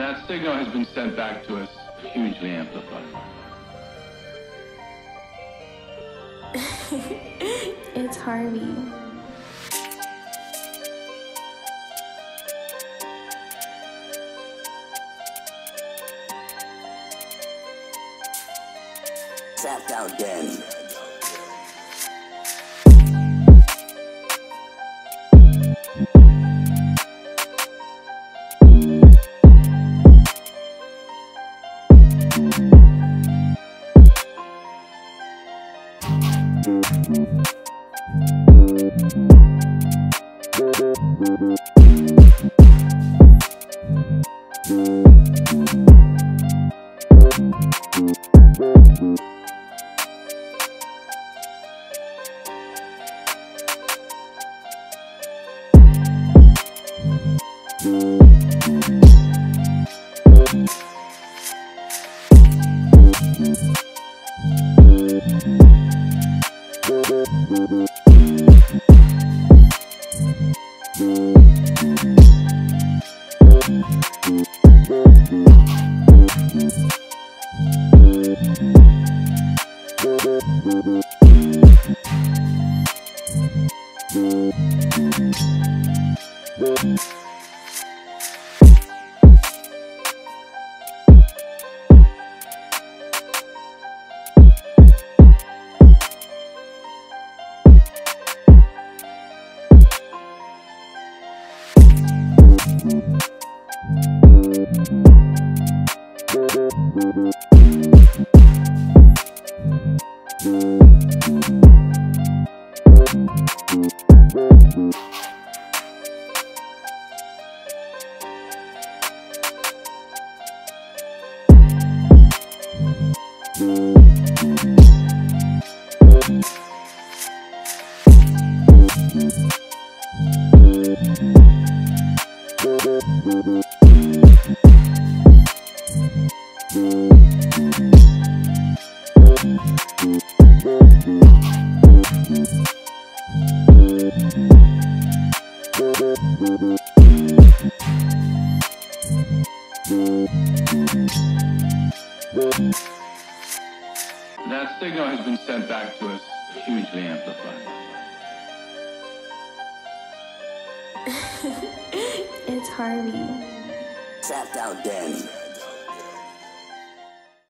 That signal has been sent back to us, hugely amplified. it's Harvey. Zapped out Thank Thank again. That signal has been sent back to us, hugely amplified. it's Harvey. Zapped out again.